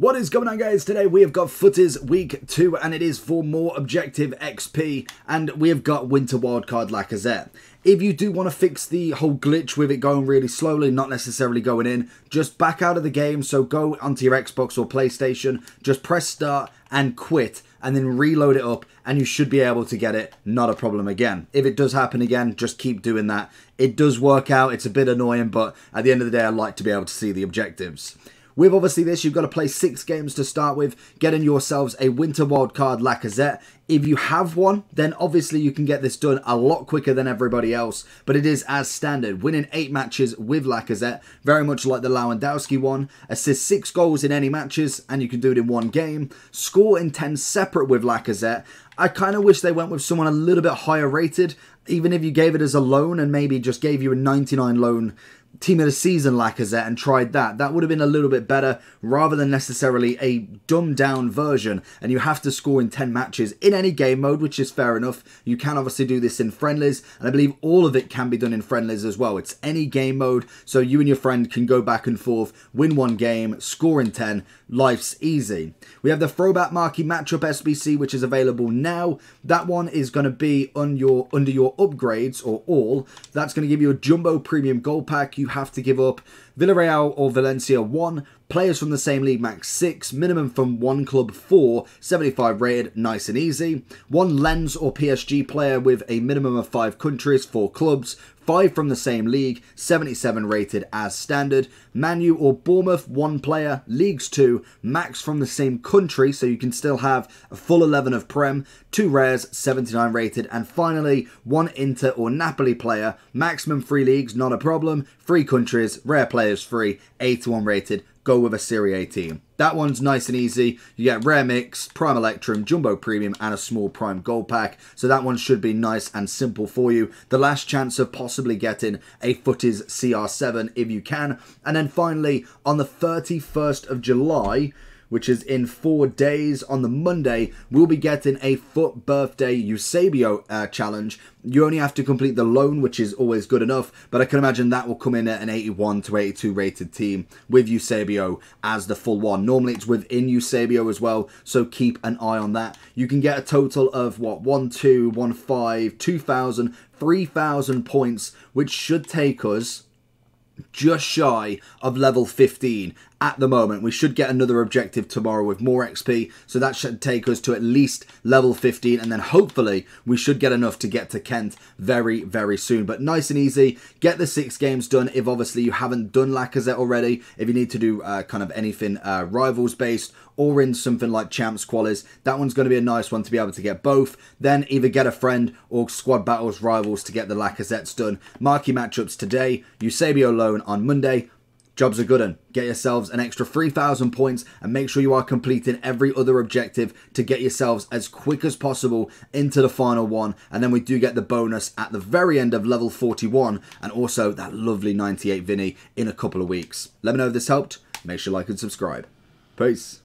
What is going on guys? Today we have got Futties week 2 and it is for more objective XP and we have got winter wildcard Lacazette. If you do want to fix the whole glitch with it going really slowly, not necessarily going in, just back out of the game. So go onto your Xbox or PlayStation, just press start and quit and then reload it up and you should be able to get it not a problem again if it does happen again just keep doing that it does work out it's a bit annoying but at the end of the day i like to be able to see the objectives with obviously this, you've got to play six games to start with, getting yourselves a winter wild wildcard Lacazette. If you have one, then obviously you can get this done a lot quicker than everybody else, but it is as standard. Winning eight matches with Lacazette, very much like the Lewandowski one. Assist six goals in any matches, and you can do it in one game. Score in 10 separate with Lacazette. I kind of wish they went with someone a little bit higher rated, even if you gave it as a loan and maybe just gave you a 99 loan team of the season Lacazette and tried that. That would have been a little bit better rather than necessarily a dumbed down version. And you have to score in 10 matches in any game mode, which is fair enough. You can obviously do this in friendlies, and I believe all of it can be done in friendlies as well. It's any game mode, so you and your friend can go back and forth, win one game, score in 10. Life's easy. We have the throwback marquee matchup SBC, which is available now. That one is going to be on your under your upgrades or all. That's going to give you a jumbo premium gold pack you have to give up Villarreal or Valencia 1, players from the same league max 6, minimum from one club 4, 75 rated, nice and easy. One Lens or PSG player with a minimum of 5 countries, 4 clubs, 5 from the same league, 77 rated as standard. Manu or Bournemouth, 1 player, leagues 2, max from the same country, so you can still have a full 11 of Prem, 2 rares, 79 rated, and finally, 1 Inter or Napoli player, maximum 3 leagues, not a problem, 3 countries, rare players free, 81 rated, go with a Serie A team. That one's nice and easy. You get Rare Mix, Prime Electrum, Jumbo Premium, and a small Prime Gold Pack. So that one should be nice and simple for you. The last chance of possibly getting a FUTTIES CR7 if you can. And then finally, on the 31st of July, which is in four days. On the Monday, we'll be getting a FUT Birthday Eusebio uh, challenge. You only have to complete the loan, which is always good enough, but I can imagine that will come in at an 81 to 82 rated team with Eusebio as the full one. Normally it's within Eusebio as well, so keep an eye on that. You can get a total of what, 1, 2, 1, 5, 2,000, 3,000 points, which should take us just shy of level 15 at the moment. We should get another objective tomorrow with more XP, so that should take us to at least level 15, and then hopefully we should get enough to get to Kent very, very soon. But nice and easy, get the six games done if obviously you haven't done Lacazette already, if you need to do uh, kind of anything uh, rivals based, or in something like Champs Qualis, that one's going to be a nice one to be able to get both. Then either get a friend or squad battles rivals to get the Lacazettes done. Marquee matchups today, Eusebio loan on Monday, Jobs are good and get yourselves an extra 3,000 points and make sure you are completing every other objective to get yourselves as quick as possible into the final one. And then we do get the bonus at the very end of level 41 and also that lovely 98 Vinny in a couple of weeks. Let me know if this helped. Make sure you like and subscribe. Peace.